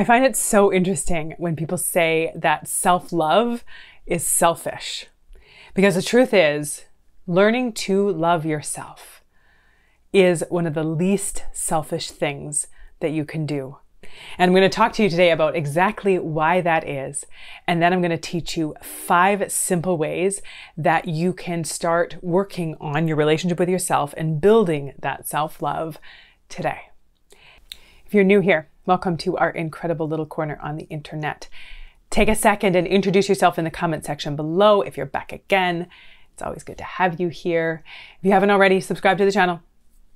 I find it so interesting when people say that self love is selfish. Because the truth is, learning to love yourself is one of the least selfish things that you can do. And I'm going to talk to you today about exactly why that is. And then I'm going to teach you five simple ways that you can start working on your relationship with yourself and building that self love today. If you're new here, welcome to our incredible little corner on the internet. Take a second and introduce yourself in the comment section below if you're back again. It's always good to have you here. If you haven't already, subscribe to the channel.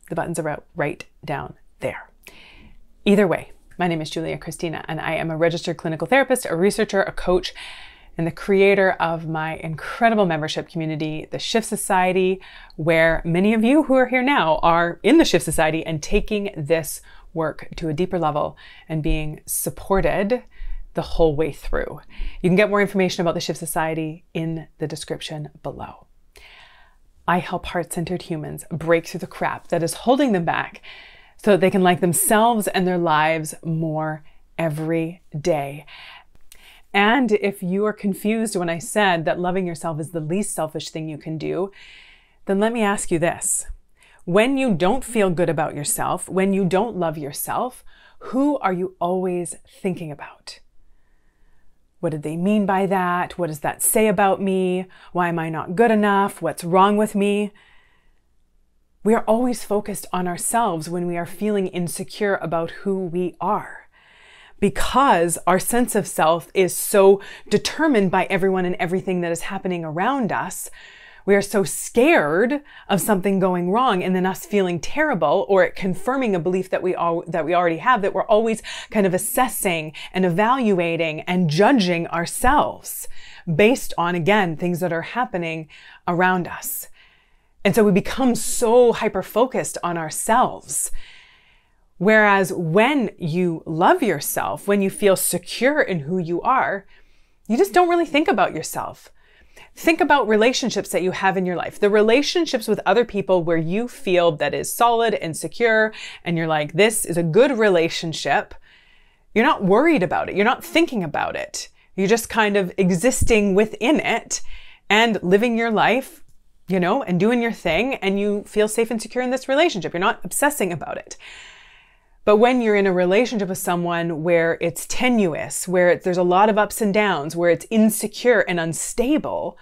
The buttons are out right down there. Either way, my name is Julia Kristina, and I am a registered clinical therapist, a researcher, a coach, and the creator of my incredible membership community, the Shift Society, where many of you who are here now are in the Shift Society and taking this work to a deeper level and being supported the whole way through. You can get more information about the Shift Society in the description below. I help heart centered humans break through the crap that is holding them back so that they can like themselves and their lives more every day. And if you are confused when I said that loving yourself is the least selfish thing you can do, then let me ask you this. When you don't feel good about yourself, when you don't love yourself, who are you always thinking about? What did they mean by that? What does that say about me? Why am I not good enough? What's wrong with me? We are always focused on ourselves when we are feeling insecure about who we are. Because our sense of self is so determined by everyone and everything that is happening around us, we are so scared of something going wrong and then us feeling terrible or it confirming a belief that we all, that we already have that we're always kind of assessing and evaluating and judging ourselves based on again things that are happening around us. And so we become so hyper focused on ourselves. Whereas when you love yourself, when you feel secure in who you are, you just don't really think about yourself. Think about relationships that you have in your life, the relationships with other people where you feel that is solid and secure, and you're like, this is a good relationship. You're not worried about it. You're not thinking about it. You're just kind of existing within it and living your life you know, and doing your thing and you feel safe and secure in this relationship. You're not obsessing about it. But when you're in a relationship with someone where it's tenuous, where there's a lot of ups and downs, where it's insecure and unstable,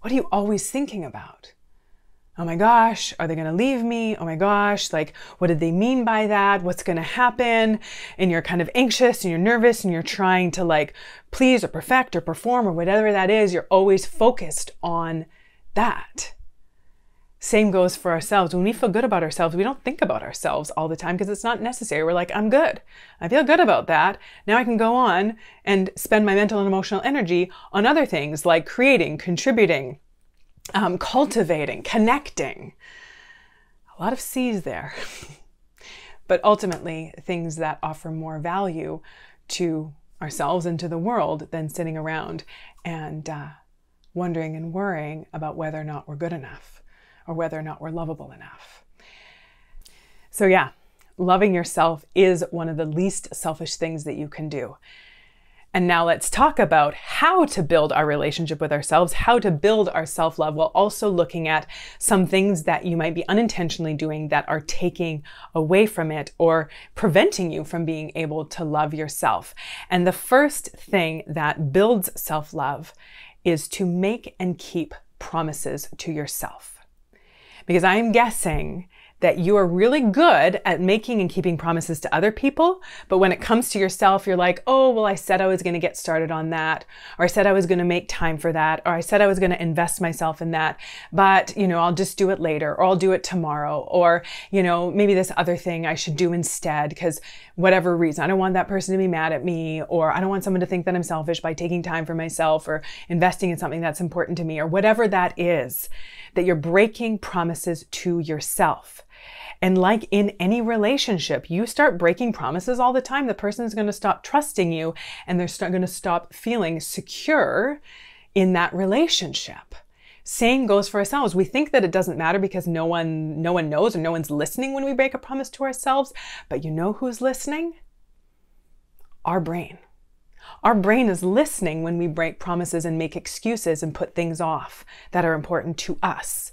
what are you always thinking about? Oh my gosh, are they going to leave me? Oh my gosh, like, what did they mean by that? What's going to happen? And you're kind of anxious and you're nervous and you're trying to like please or perfect or perform or whatever that is. You're always focused on that. Same goes for ourselves. When we feel good about ourselves, we don't think about ourselves all the time because it's not necessary. We're like, I'm good. I feel good about that. Now I can go on and spend my mental and emotional energy on other things like creating, contributing, um, cultivating, connecting. A lot of C's there. but ultimately, things that offer more value to ourselves and to the world than sitting around and uh, wondering and worrying about whether or not we're good enough or whether or not we're lovable enough. So, yeah, loving yourself is one of the least selfish things that you can do. And now let's talk about how to build our relationship with ourselves, how to build our self love while also looking at some things that you might be unintentionally doing that are taking away from it or preventing you from being able to love yourself. And the first thing that builds self love is to make and keep promises to yourself. Because I'm guessing that you are really good at making and keeping promises to other people. But when it comes to yourself, you're like, oh, well, I said I was going to get started on that, or I said I was going to make time for that, or I said I was going to invest myself in that, but, you know, I'll just do it later, or I'll do it tomorrow, or, you know, maybe this other thing I should do instead, because whatever reason, I don't want that person to be mad at me, or I don't want someone to think that I'm selfish by taking time for myself or investing in something that's important to me, or whatever that is, that you're breaking promises to yourself. And like in any relationship, you start breaking promises all the time, the person is going to stop trusting you and they're going to stop feeling secure in that relationship. Same goes for ourselves. We think that it doesn't matter because no one no one knows or no one's listening when we break a promise to ourselves, but you know who's listening? our brain. Our brain is listening when we break promises and make excuses and put things off that are important to us.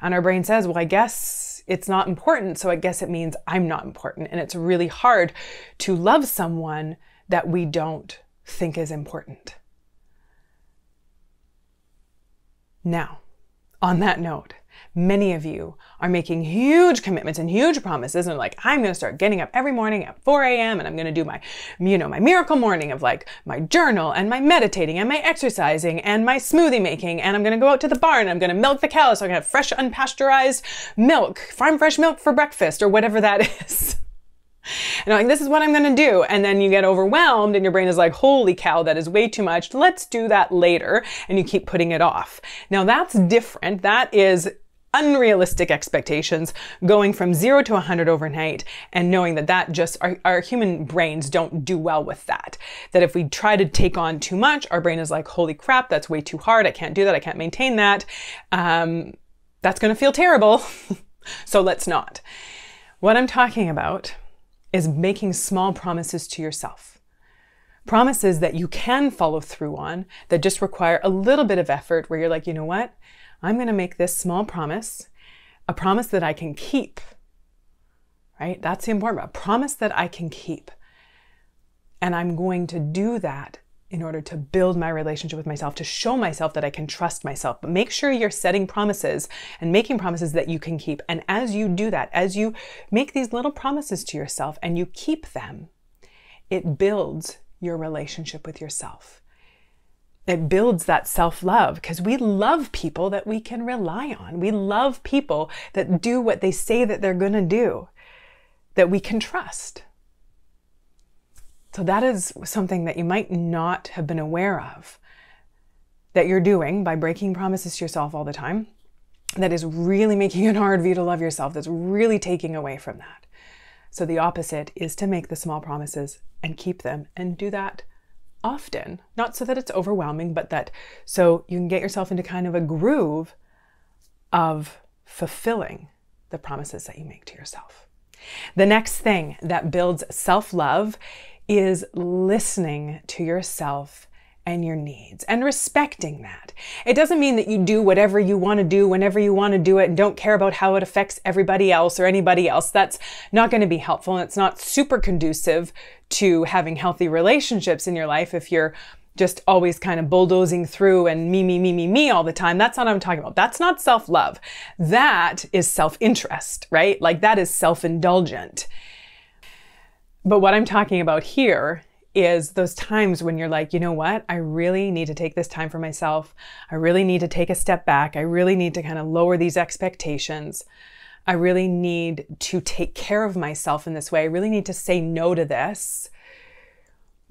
And our brain says, well, I guess it's not important, so I guess it means I'm not important. And it's really hard to love someone that we don't think is important. Now, on that note, many of you are making huge commitments and huge promises and like i'm going to start getting up every morning at 4 a.m and i'm going to do my you know my miracle morning of like my journal and my meditating and my exercising and my smoothie making and i'm going to go out to the barn and i'm going to milk the cows so i can have fresh unpasteurized milk farm fresh milk for breakfast or whatever that is and I'm like, this is what I'm going to do. And then you get overwhelmed and your brain is like, holy cow, that is way too much. Let's do that later. And you keep putting it off. Now that's different. That is unrealistic expectations going from zero to 100 overnight and knowing that that just our, our, human brains don't do well with that. That if we try to take on too much our brain is like holy crap that's way too hard. I can't do that. I can't maintain that. Um, that's going to feel terrible. So let's not. What i'm talking about is making small promises to yourself. Promises that you can follow through on that just require a little bit of effort where you're like, you know what? I'm going to make this small promise, a promise that I can keep. Right? That's the important part. A promise that I can keep. And I'm going to do that in order to build my relationship with myself, to show myself that I can trust myself. But make sure you're setting promises and making promises that you can keep. And as you do that, as you make these little promises to yourself and you keep them, it builds your relationship with yourself. It builds that self love because we love people that we can rely on. We love people that do what they say that they're going to do, that we can trust. So that is something that you might not have been aware of that you're doing by breaking promises to yourself all the time. That is really making it hard for you to love yourself. That's really taking away from that. So the opposite is to make the small promises and keep them and do that often. Not so that it's overwhelming, but that so you can get yourself into kind of a groove of fulfilling the promises that you make to yourself. The next thing that builds self love is listening to yourself and your needs and respecting that. It doesn't mean that you do whatever you want to do whenever you want to do it and don't care about how it affects everybody else or anybody else. That's not going to be helpful and it's not super conducive to having healthy relationships in your life if you're just always kind of bulldozing through and me, me, me, me, me all the time. That's not what I'm talking about. That's not self love. That is self interest, right? Like that is self indulgent. But what I'm talking about here is those times when you're like, you know what? I really need to take this time for myself. I really need to take a step back. I really need to kind of lower these expectations. I really need to take care of myself in this way. I really need to say no to this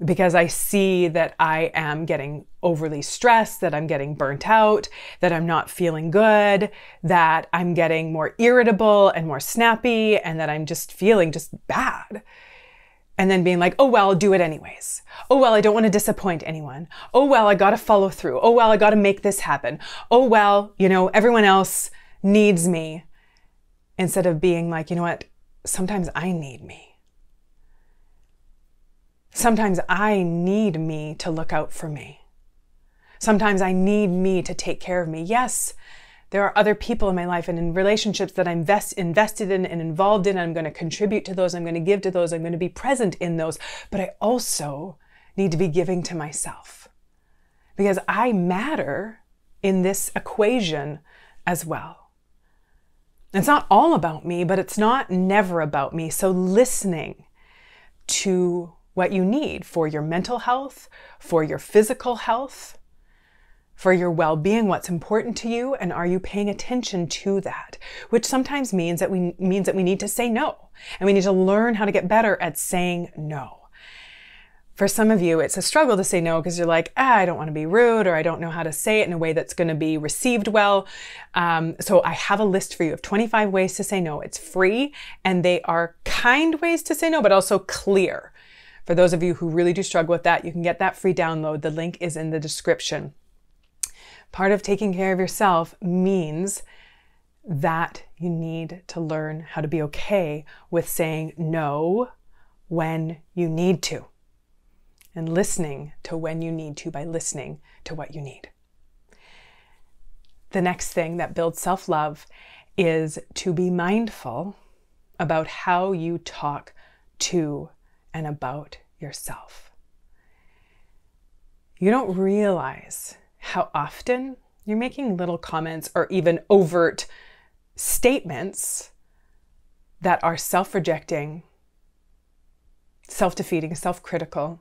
because I see that I am getting overly stressed, that I'm getting burnt out, that I'm not feeling good, that I'm getting more irritable and more snappy, and that I'm just feeling just bad and then being like, oh, well, I'll do it anyways. Oh, well, I don't want to disappoint anyone. Oh, well, I got to follow through. Oh, well, I got to make this happen. Oh, well, you know, everyone else needs me. Instead of being like, you know what? Sometimes I need me. Sometimes I need me to look out for me. Sometimes I need me to take care of me. Yes, there are other people in my life and in relationships that I'm invest, invested in and involved in. I'm going to contribute to those. I'm going to give to those. I'm going to be present in those. But I also need to be giving to myself because I matter in this equation as well. It's not all about me, but it's not never about me. So listening to what you need for your mental health, for your physical health, for your well being, what's important to you, and are you paying attention to that? Which sometimes means that we means that we need to say no. And we need to learn how to get better at saying no. For some of you, it's a struggle to say no because you're like, ah, I don't want to be rude or I don't know how to say it in a way that's going to be received well. Um, so I have a list for you of 25 ways to say no. It's free and they are kind ways to say no, but also clear. For those of you who really do struggle with that, you can get that free download. The link is in the description. Part of taking care of yourself means that you need to learn how to be okay with saying no when you need to. and listening to when you need to by listening to what you need. The next thing that builds self love is to be mindful about how you talk to and about yourself. You don't realize how often you're making little comments or even overt statements that are self rejecting, self defeating, self critical.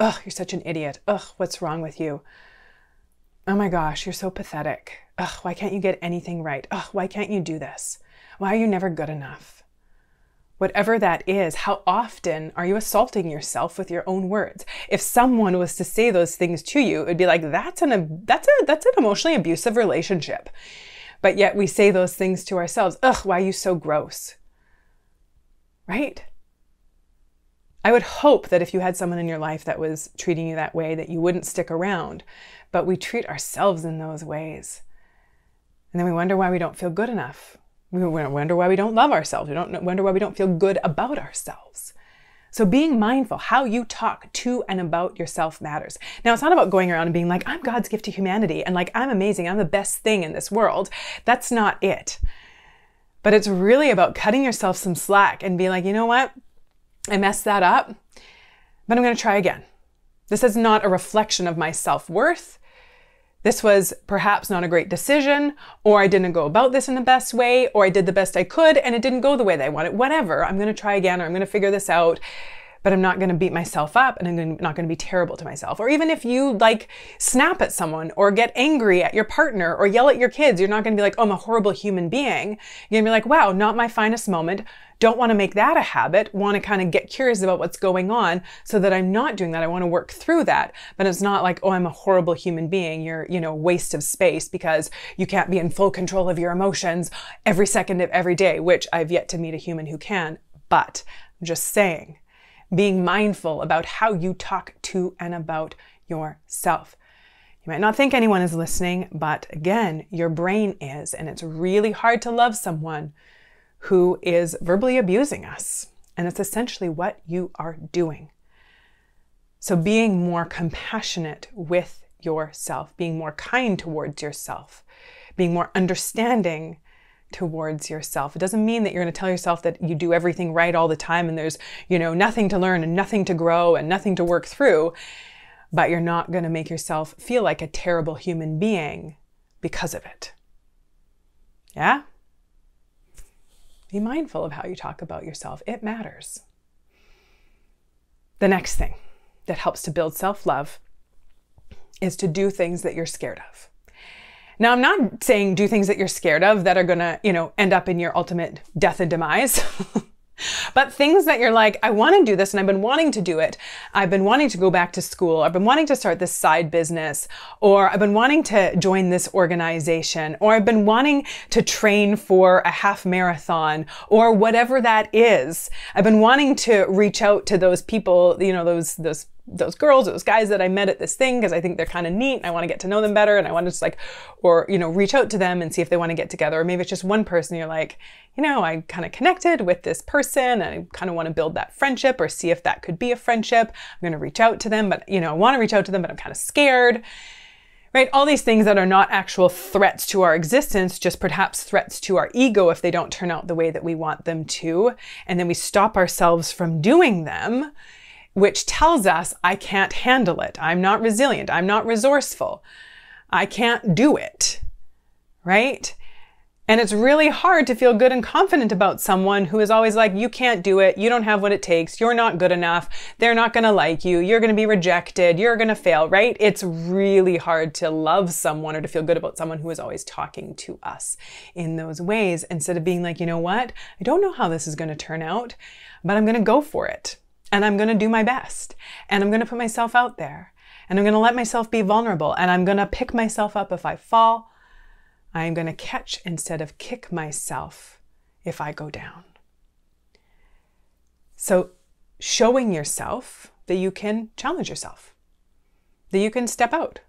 Ugh, you're such an idiot. Ugh, what's wrong with you? Oh my gosh, you're so pathetic. Ugh, why can't you get anything right? Ugh, why can't you do this? Why are you never good enough? Whatever that is, how often are you assaulting yourself with your own words? If someone was to say those things to you, it would be like that's an that's a that's an emotionally abusive relationship. But yet we say those things to ourselves. Ugh, why are you so gross? Right? I would hope that if you had someone in your life that was treating you that way, that you wouldn't stick around. But we treat ourselves in those ways. And then we wonder why we don't feel good enough. We wonder why we don't love ourselves. We don't wonder why we don't feel good about ourselves. So being mindful how you talk to and about yourself matters. Now it's not about going around and being like, I'm God's gift to humanity and like I'm amazing, I'm the best thing in this world. That's not it. But it's really about cutting yourself some slack and being like, you know what? I messed that up, but I'm going to try again. This is not a reflection of my self worth. This was perhaps not a great decision, or I didn't go about this in the best way, or I did the best I could and it didn't go the way that I wanted. Whatever. I'm going to try again, or I'm going to figure this out but I'm not going to beat myself up and I'm not going to be terrible to myself. Or even if you like snap at someone or get angry at your partner or yell at your kids, you're not going to be like, oh, I'm a horrible human being. You're going to be like, wow, not my finest moment. Don't want to make that a habit. Want to kind of get curious about what's going on so that I'm not doing that. I want to work through that. But it's not like, oh, I'm a horrible human being. You're, you know, waste of space because you can't be in full control of your emotions every second of every day, which I've yet to meet a human who can. But I'm just saying being mindful about how you talk to and about yourself. You might not think anyone is listening, but again, your brain is, and it's really hard to love someone who is verbally abusing us. And it's essentially what you are doing. So, being more compassionate with yourself, being more kind towards yourself, being more understanding towards yourself. It doesn't mean that you're going to tell yourself that you do everything right all the time and there's, you know, nothing to learn and nothing to grow and nothing to work through, but you're not going to make yourself feel like a terrible human being because of it. Yeah? Be mindful of how you talk about yourself. It matters. The next thing that helps to build self love is to do things that you're scared of. Now, I'm not saying do things that you're scared of that are gonna, you know, end up in your ultimate death and demise. but things that you're like, I want to do this and I've been wanting to do it. I've been wanting to go back to school. I've been wanting to start this side business, or I've been wanting to join this organization, or I've been wanting to train for a half marathon, or whatever that is. I've been wanting to reach out to those people, you know, those, those those girls, those guys that I met at this thing because I think they're kind of neat. And I want to get to know them better and I want to just like, or, you know, reach out to them and see if they want to get together. Or maybe it's just one person you're like, you know, I kind of connected with this person and I kind of want to build that friendship or see if that could be a friendship. I'm going to reach out to them, but, you know, I want to reach out to them, but I'm kind of scared. Right? All these things that are not actual threats to our existence, just perhaps threats to our ego if they don't turn out the way that we want them to. And then we stop ourselves from doing them which tells us I can't handle it. I'm not resilient. I'm not resourceful. I can't do it. Right? And it's really hard to feel good and confident about someone who is always like, you can't do it. You don't have what it takes. You're not good enough. They're not going to like you. You're going to be rejected. You're going to fail, right? It's really hard to love someone or to feel good about someone who is always talking to us in those ways instead of being like, you know what? I don't know how this is going to turn out, but I'm going to go for it and I'm going to do my best and I'm going to put myself out there and I'm going to let myself be vulnerable and I'm going to pick myself up if I fall. I am going to catch instead of kick myself if I go down. So, showing yourself that you can challenge yourself, that you can step out.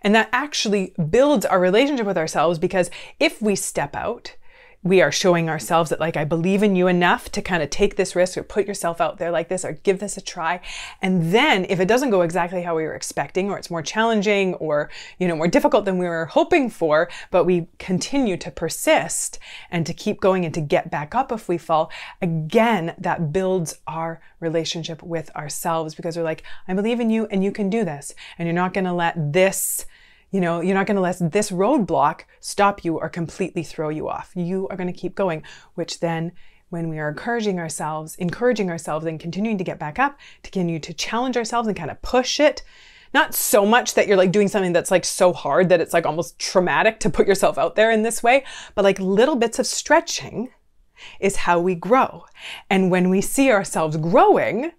And that actually builds our relationship with ourselves because if we step out, we are showing ourselves that like i believe in you enough to kind of take this risk or put yourself out there like this or give this a try. And then if it doesn't go exactly how we were expecting or it's more challenging or you know more difficult than we were hoping for but we continue to persist and to keep going and to get back up if we fall again that builds our relationship with ourselves because we're like i believe in you and you can do this and you're not going to let this you know, you're not going to let this roadblock stop you or completely throw you off. You are going to keep going, which then when we are encouraging ourselves, encouraging ourselves and continuing to get back up, to continue to challenge ourselves and kind of push it. Not so much that you're like doing something that's like so hard that it's like almost traumatic to put yourself out there in this way, but like little bits of stretching is how we grow. And when we see ourselves growing,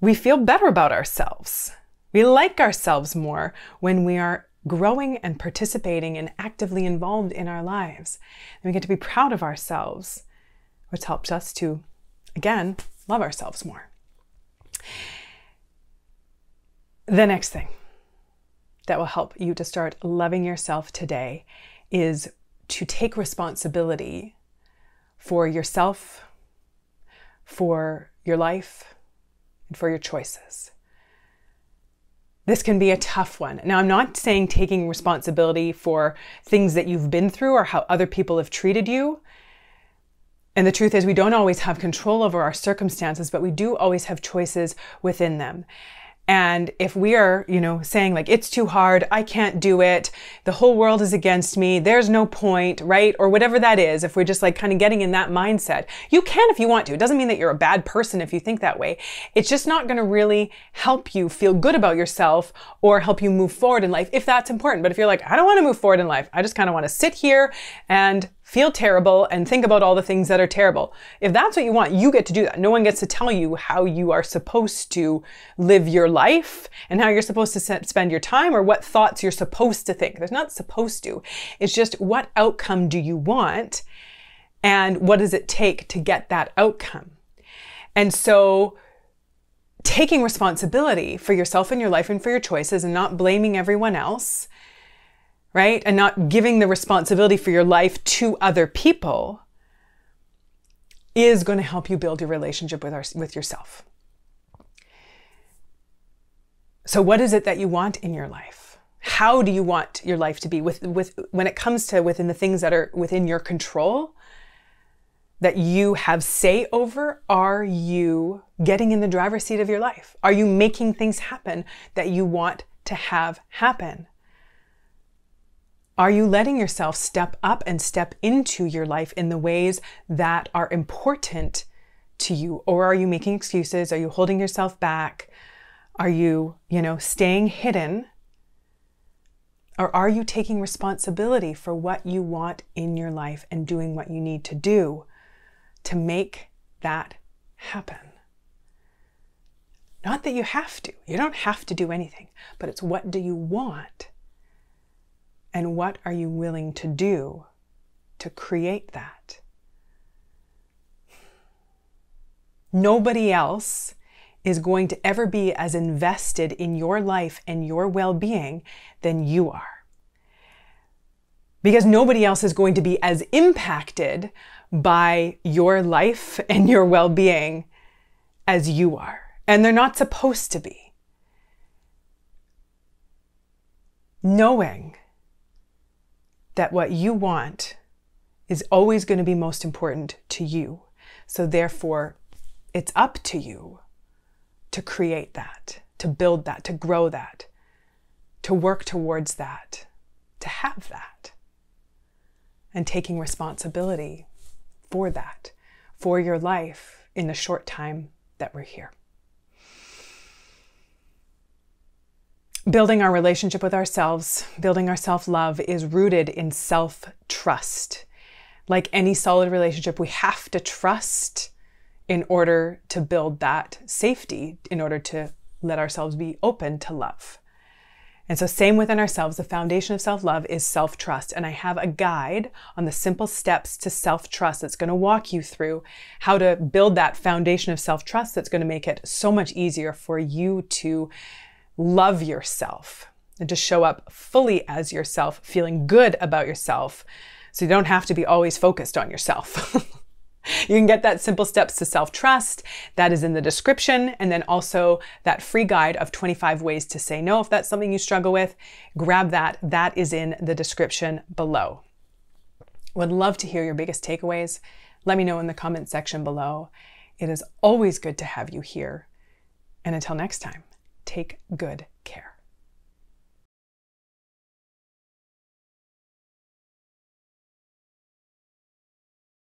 we feel better about ourselves. We like ourselves more when we are growing and participating and actively involved in our lives. And we get to be proud of ourselves, which helps us to, again, love ourselves more. The next thing that will help you to start loving yourself today is to take responsibility for yourself, for your life, and for your choices this can be a tough one. Now, I'm not saying taking responsibility for things that you've been through or how other people have treated you. And the truth is, we don't always have control over our circumstances, but we do always have choices within them. And if we are, you know, saying like, it's too hard, I can't do it, the whole world is against me, there's no point, right? Or whatever that is, if we're just like kind of getting in that mindset, you can if you want to. It doesn't mean that you're a bad person if you think that way. It's just not going to really help you feel good about yourself or help you move forward in life if that's important. But if you're like, I don't want to move forward in life, I just kind of want to sit here and feel terrible and think about all the things that are terrible. If that's what you want, you get to do that. No one gets to tell you how you are supposed to live your life and how you're supposed to spend your time or what thoughts you're supposed to think. There's not supposed to. It's just what outcome do you want and what does it take to get that outcome? And so taking responsibility for yourself and your life and for your choices and not blaming everyone else right? And not giving the responsibility for your life to other people is going to help you build your relationship with, our, with yourself. So what is it that you want in your life? How do you want your life to be with, with, when it comes to within the things that are within your control that you have say over? Are you getting in the driver's seat of your life? Are you making things happen that you want to have happen? Are you letting yourself step up and step into your life in the ways that are important to you? Or are you making excuses? Are you holding yourself back? Are you, you know, staying hidden? Or are you taking responsibility for what you want in your life and doing what you need to do to make that happen? Not that you have to. You don't have to do anything, but it's what do you want? And what are you willing to do to create that? Nobody else is going to ever be as invested in your life and your well being than you are. Because nobody else is going to be as impacted by your life and your well being as you are. And they're not supposed to be. Knowing that what you want is always going to be most important to you. So therefore, it's up to you to create that, to build that, to grow that, to work towards that, to have that. And taking responsibility for that, for your life in the short time that we're here. Building our relationship with ourselves, building our self love is rooted in self trust. Like any solid relationship, we have to trust in order to build that safety, in order to let ourselves be open to love. And so, same within ourselves, the foundation of self love is self trust. And I have a guide on the simple steps to self trust that's going to walk you through how to build that foundation of self trust that's going to make it so much easier for you to love yourself and to show up fully as yourself, feeling good about yourself, So you don't have to be always focused on yourself. you can get that simple steps to self trust. That is in the description. And then also that free guide of 25 ways to say no. If that's something you struggle with, grab that. That is in the description below. Would love to hear your biggest takeaways. Let me know in the comment section below. It is always good to have you here. And until next time, take good care.